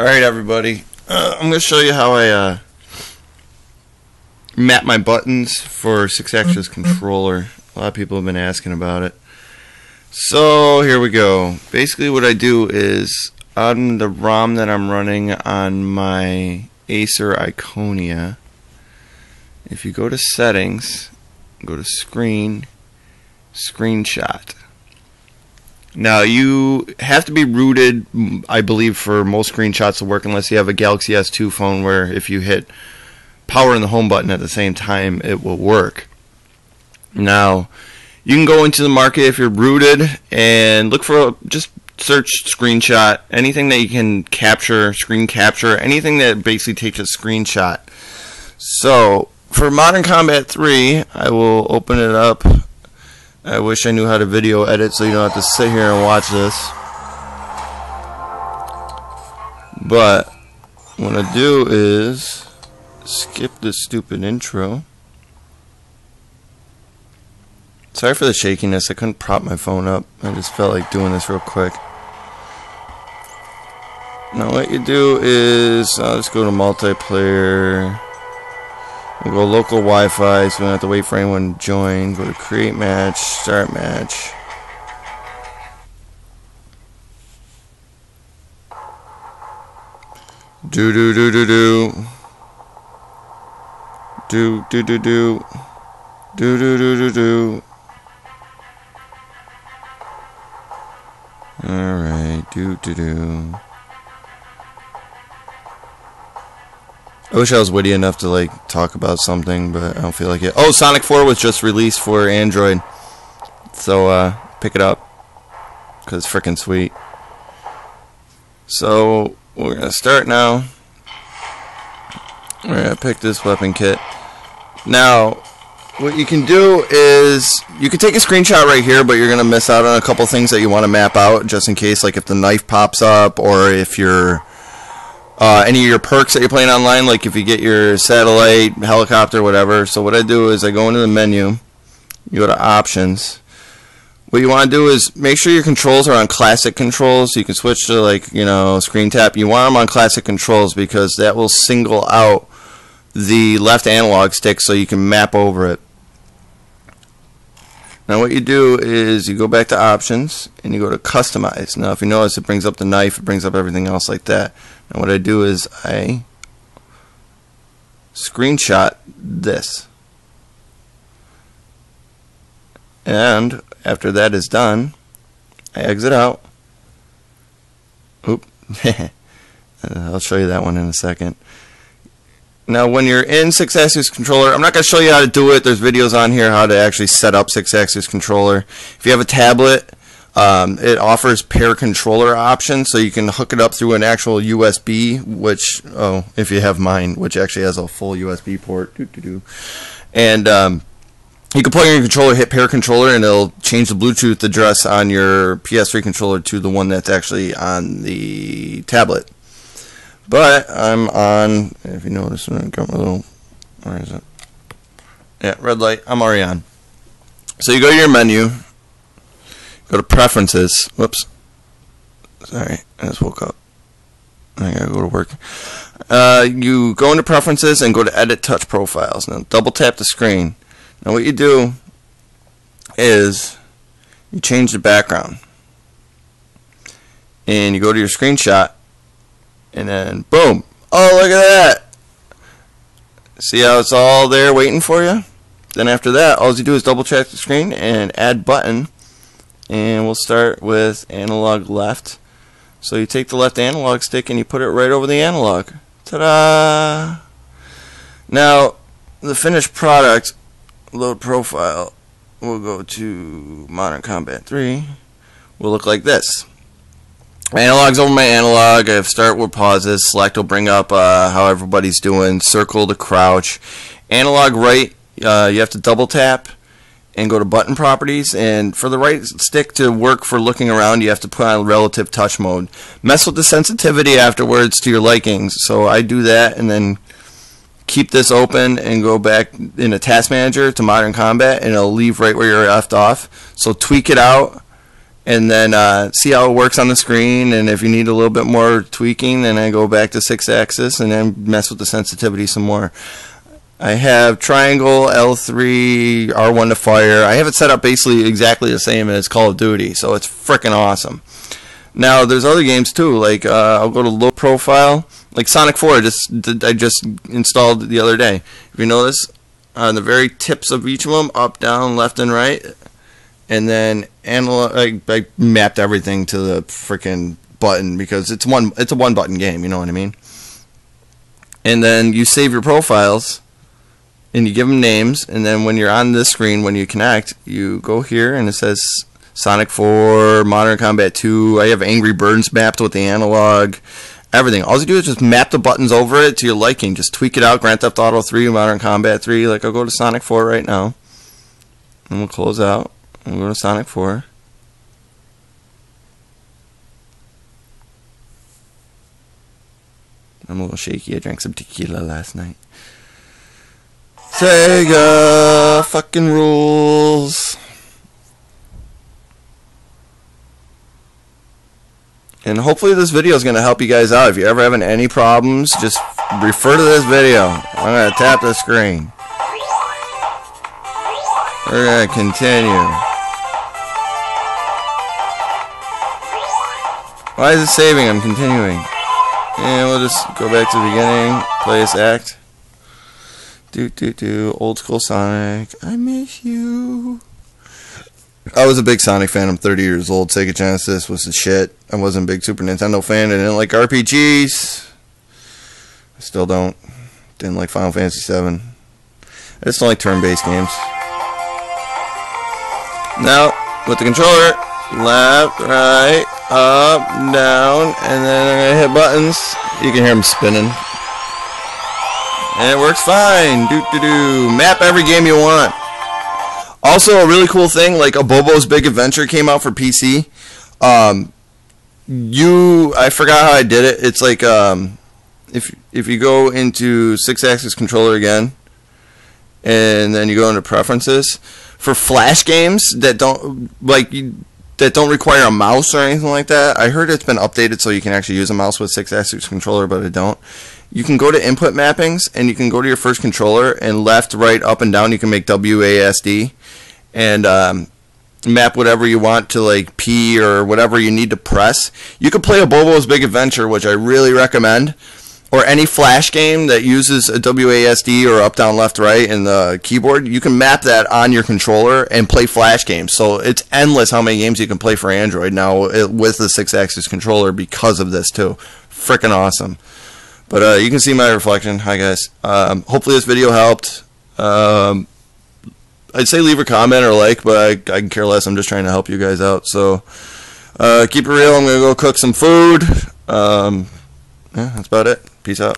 Alright everybody, uh, I'm going to show you how I uh, map my buttons for Sixaxis controller. A lot of people have been asking about it. So here we go. Basically what I do is on the ROM that I'm running on my Acer Iconia, if you go to settings, go to screen, screenshot. Now you have to be rooted, I believe, for most screenshots to work unless you have a Galaxy S2 phone where if you hit power and the home button at the same time, it will work. Now, you can go into the market if you're rooted and look for a, just search screenshot, anything that you can capture, screen capture, anything that basically takes a screenshot. So, for Modern Combat 3, I will open it up I wish I knew how to video edit so you don't have to sit here and watch this. But what I do is skip this stupid intro. Sorry for the shakiness. I couldn't prop my phone up. I just felt like doing this real quick. Now what you do is, I'll just go to multiplayer. We'll go local Wi-Fi, so we don't have to wait for anyone to join. Go to create match, start match. Do do do do do. Do do do do. Do do do do do. Alright, do do do. I wish I was witty enough to like talk about something, but I don't feel like it. Oh, Sonic 4 was just released for Android, so uh, pick it up because it's freaking sweet. So we're gonna start now. We're gonna pick this weapon kit. Now, what you can do is you can take a screenshot right here, but you're gonna miss out on a couple things that you want to map out just in case, like if the knife pops up or if you're uh, any of your perks that you're playing online, like if you get your satellite, helicopter, whatever. So what I do is I go into the menu, you go to options. What you want to do is make sure your controls are on classic controls. You can switch to like, you know, screen tap. You want them on classic controls because that will single out the left analog stick so you can map over it. Now what you do is you go back to options and you go to customize. Now if you notice it brings up the knife, it brings up everything else like that. And what I do is I screenshot this. And after that is done, I exit out. Oop. I'll show you that one in a second. Now, when you're in Sixaxis controller, I'm not going to show you how to do it. There's videos on here how to actually set up Sixaxis controller. If you have a tablet, um, it offers pair controller options, so you can hook it up through an actual USB, which, oh, if you have mine, which actually has a full USB port. Doo -doo -doo. And um, you can plug in your controller, hit pair controller, and it'll change the Bluetooth address on your PS3 controller to the one that's actually on the tablet. But I'm on, if you notice, I got my little, where is it? Yeah, red light. I'm already on. So you go to your menu, Go to preferences. Whoops. Sorry, I just woke up. I gotta go to work. Uh, you go into preferences and go to edit touch profiles. Now double tap the screen. Now what you do is you change the background. And you go to your screenshot and then boom. Oh look at that. See how it's all there waiting for you? Then after that, all you do is double check the screen and add button and we'll start with analog left. So you take the left analog stick and you put it right over the analog. Ta-da! Now, the finished product, load profile, we'll go to Modern Combat 3, will look like this. Analog's over my analog. I have start with pauses. Select will bring up uh, how everybody's doing. Circle to crouch. Analog right, uh, you have to double tap and go to button properties and for the right stick to work for looking around you have to put on relative touch mode mess with the sensitivity afterwards to your likings so I do that and then keep this open and go back in a task manager to modern combat and it'll leave right where you're left off so tweak it out and then uh, see how it works on the screen. And if you need a little bit more tweaking, then I go back to Sixaxis and then mess with the sensitivity some more. I have triangle, L3, R1 to fire. I have it set up basically exactly the same as Call of Duty, so it's freaking awesome. Now there's other games too, like uh, I'll go to low profile, like Sonic 4. I just I just installed the other day. If you notice, on the very tips of each of them, up, down, left, and right, and then analog. I, I mapped everything to the freaking button because it's one it's a one button game. You know what I mean? And then you save your profiles and you give them names, and then when you're on this screen, when you connect, you go here and it says Sonic 4, Modern Combat 2. I have Angry Birds mapped with the analog, everything. All you do is just map the buttons over it to your liking. Just tweak it out. Grand Theft Auto 3, Modern Combat 3. Like I'll go to Sonic 4 right now, and we'll close out. We'll go to Sonic 4. I'm a little shaky. I drank some tequila last night. Sega fucking rules. And hopefully this video is going to help you guys out. If you're ever having any problems, just refer to this video. I'm going to tap the screen. We're going to continue. Why is it saving? I'm continuing. And we'll just go back to the beginning, play this act. Do do do. Old school Sonic. I miss you. I was a big Sonic fan. I'm 30 years old. Sega Genesis was the shit. I wasn't a big Super Nintendo fan. I didn't like RPGs. I still don't. Didn't like Final Fantasy 7. I just don't like turn-based games. Now, with the controller, left, right, up, down, and then I'm gonna hit buttons. You can hear them spinning. And it works fine. Do do do. Map every game you want. Also, a really cool thing, like a Bobo's Big Adventure came out for PC. Um, you, I forgot how I did it. It's like um, if if you go into Sixaxis controller again, and then you go into preferences for flash games that don't like that don't require a mouse or anything like that. I heard it's been updated so you can actually use a mouse with Sixaxis controller, but I don't you can go to input mappings and you can go to your first controller and left, right, up, and down. You can make WASD and um, map whatever you want to like P or whatever you need to press. You could play a Bobo's Big Adventure, which I really recommend, or any Flash game that uses a WASD or up, down, left, right in the keyboard. You can map that on your controller and play Flash games. So it's endless how many games you can play for Android now with the Sixaxis controller because of this too. Freaking awesome. But uh, you can see my reflection. Hi guys. Um, hopefully this video helped. Um, I'd say leave a comment or like, but I, I can care less. I'm just trying to help you guys out. So uh, keep it real. I'm gonna go cook some food. Um, yeah, that's about it. Peace out.